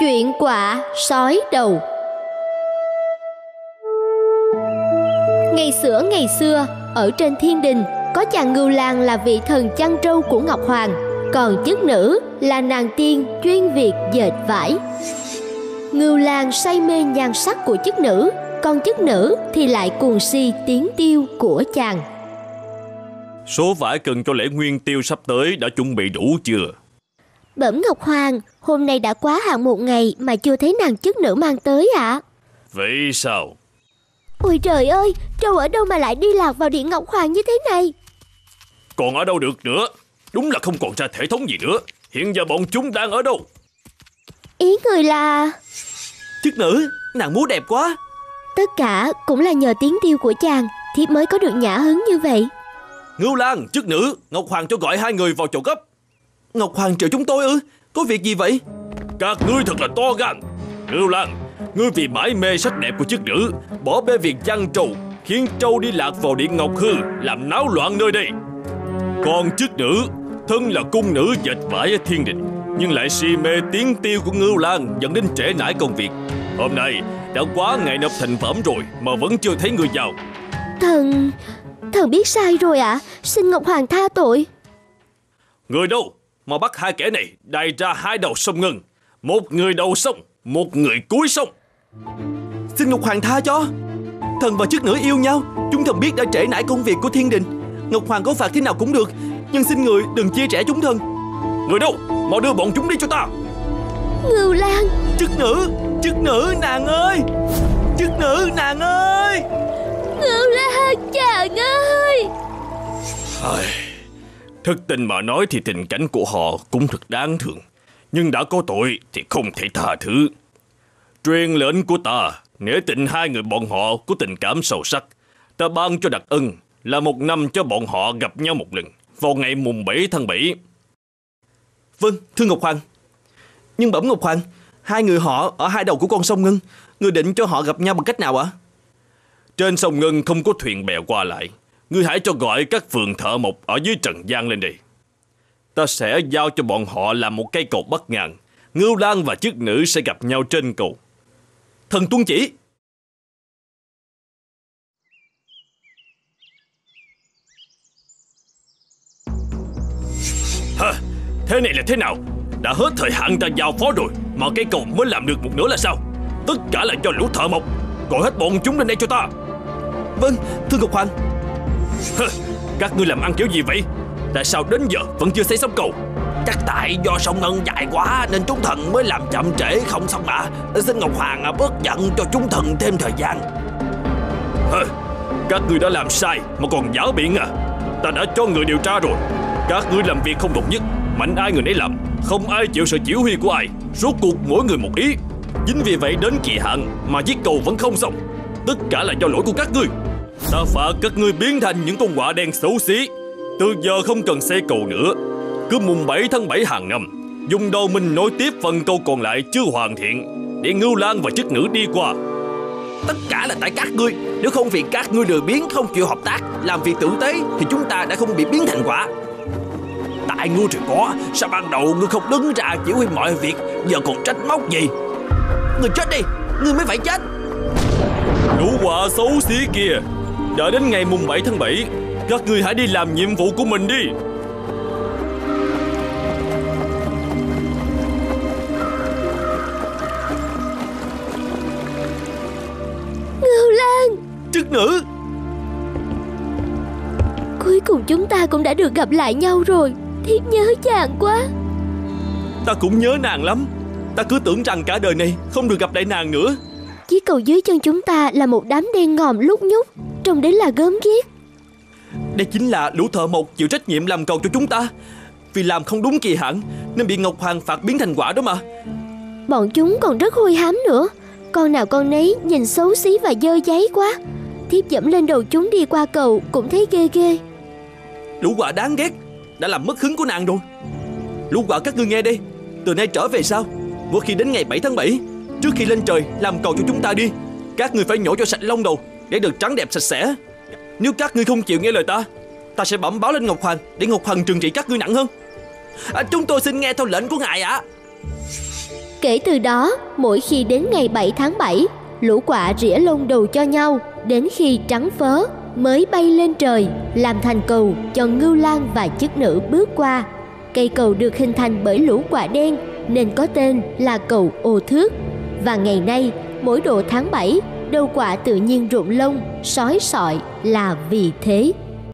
Chuyện quả sói đầu Ngày xưa ngày xưa, ở trên thiên đình có chàng ngưu lang là vị thần chăn trâu của Ngọc Hoàng, còn chức nữ là nàng tiên chuyên việc dệt vải. Ngưu lang say mê nhan sắc của chức nữ, còn chức nữ thì lại cuồng si tiếng tiêu của chàng. Số vải cần cho lễ nguyên tiêu sắp tới đã chuẩn bị đủ chưa? Bẩm Ngọc Hoàng, hôm nay đã quá hạn một ngày mà chưa thấy nàng chức nữ mang tới ạ. À? Vậy sao? Ôi trời ơi, trâu ở đâu mà lại đi lạc vào điện Ngọc Hoàng như thế này? Còn ở đâu được nữa? Đúng là không còn ra thể thống gì nữa. Hiện giờ bọn chúng đang ở đâu? Ý người là... Chức nữ, nàng múa đẹp quá. Tất cả cũng là nhờ tiếng tiêu của chàng, thiếp mới có được nhã hứng như vậy. Ngưu Lan, chức nữ, Ngọc Hoàng cho gọi hai người vào chỗ cấp. Ngọc Hoàng triệu chúng tôi ư? Có việc gì vậy? Các ngươi thật là to gan. Ngưu Lan, ngươi vì mãi mê sắc đẹp của chức nữ, bỏ bê việc chăn trâu, khiến trâu đi lạc vào điện Ngọc Hư, làm náo loạn nơi đây. Còn chức nữ, thân là cung nữ dệt vải ở thiên đình, nhưng lại si mê tiếng tiêu của Ngưu Lan dẫn đến trễ nải công việc. Hôm nay đã quá ngày nộp thành phẩm rồi mà vẫn chưa thấy người vào. Thần, thần biết sai rồi ạ, à? xin Ngọc Hoàng tha tội. Người đâu? Mà bắt hai kẻ này đày ra hai đầu sông Ngân. Một người đầu sông, một người cuối sông. Xin Ngọc Hoàng tha cho. Thần và chức nữ yêu nhau, chúng thần biết đã trễ nải công việc của thiên đình. Ngọc Hoàng có phạt thế nào cũng được, nhưng xin người đừng chia rẽ chúng thần. Người đâu? Mau đưa bọn chúng đi cho ta. Ngưu Lan Chức nữ Chức nữ nàng ơi Chức nữ nàng ơi Thực tình mà nói thì tình cảnh của họ cũng thật đáng thương. Nhưng đã có tội thì không thể tha thứ. Truyền lệnh của ta Nể tình hai người bọn họ có tình cảm sâu sắc. Ta ban cho đặc ân Là một năm cho bọn họ gặp nhau một lần Vào ngày mùng 7 tháng 7 Vâng thưa Ngọc Hoàng. Nhưng bẩm Ngọc Hoàng Hai người họ ở hai đầu của con sông Ngân Người định cho họ gặp nhau bằng cách nào ạ? Trên sông Ngân không có thuyền bè qua lại Ngươi hãy cho gọi các phường thợ mộc ở dưới Trần gian lên đi. Ta sẽ giao cho bọn họ làm một cây cầu bất ngang Ngưu Lan và chức nữ sẽ gặp nhau trên cầu Thần tuân chỉ Hả? Thế này là thế nào? Đã hết thời hạn ta giao phó rồi, Mà cây cầu mới làm được một nửa là sao Tất cả là do lũ thợ mộc Gọi hết bọn chúng lên đây cho ta Vâng thưa Ngọc Hoàng các ngươi làm ăn kiểu gì vậy? Tại sao đến giờ vẫn chưa xây xong cầu? Chắc tại do sông Ngân dài quá Nên chúng thần mới làm chậm trễ không xong mà. Xin Ngọc Hoàng à, bớt giận cho chúng thần thêm thời gian? Các ngươi đã làm sai mà còn giả biện à? Ta đã cho người điều tra rồi. Các ngươi làm việc không đồng nhất Mạnh ai người nấy làm Không ai chịu sự chỉ huy của ai. Rốt cuộc mỗi người một ý. Chính vì vậy đến kỳ hạn mà chiếc cầu vẫn không xong. Tất cả là do lỗi của các ngươi Ta phạt các ngươi biến thành những con quạ đen xấu xí? Từ giờ không cần xây cầu nữa. Cứ mùng 7 tháng 7 hàng năm Dùng đầu mình nối tiếp phần cầu còn lại chưa hoàn thiện Để Ngưu Lan và chức nữ đi qua. Tất cả là tại các ngươi. Nếu không vì các ngươi lười biến không chịu hợp tác Làm việc tử tế Thì chúng ta đã không bị biến thành quả. Tại ngươi thì có. Sao ban đầu ngươi không đứng ra chỉ huy mọi việc Giờ còn trách móc gì? Ngươi chết đi. Ngươi mới phải chết. Lũ quạ xấu xí kia Đợi đến ngày mùng 7 tháng 7 Các ngươi hãy đi làm nhiệm vụ của mình đi. Ngưu Lan! Chức nữ! Cuối cùng chúng ta cũng đã được gặp lại nhau rồi. Thiếp nhớ chàng quá. Ta cũng nhớ nàng lắm. Ta cứ tưởng rằng cả đời này không được gặp lại nàng nữa. Chiếc cầu dưới chân chúng ta là một đám đen ngòm lúc nhúc Trông đến là gớm ghiếc. Đây chính là lũ thợ mộc chịu trách nhiệm làm cầu cho chúng ta. Vì làm không đúng kỳ hạn Nên bị Ngọc Hoàng phạt biến thành quả đó mà. Bọn chúng còn rất hôi hám nữa. Con nào con nấy nhìn xấu xí và dơ giấy quá. Thiếp dẫm lên đầu chúng đi qua cầu cũng thấy ghê ghê. Lũ quả đáng ghét Đã làm mất hứng của nàng rồi. Lũ quả các ngươi nghe đây Từ nay trở về sau Mỗi khi đến ngày 7 tháng 7 Trước khi lên trời làm cầu cho chúng ta đi Các ngươi phải nhổ cho sạch lông đầu để được trắng đẹp sạch sẽ Nếu các ngươi không chịu nghe lời ta Ta sẽ bẩm báo lên Ngọc Hoàng Để Ngọc Hoàng trừng trị các ngươi nặng hơn à, Chúng tôi xin nghe theo lệnh của ngài ạ Kể từ đó, mỗi khi đến ngày 7 tháng 7, lũ quạ rỉa lông đầu cho nhau, đến khi trắng phớ mới bay lên trời, làm thành cầu cho Ngưu Lang và chức nữ bước qua. Cây cầu được hình thành bởi lũ quạ đen nên có tên là cầu ô thước. Và ngày nay, mỗi độ tháng 7, đầu quả tự nhiên rụng lông, sói sọi là vì thế.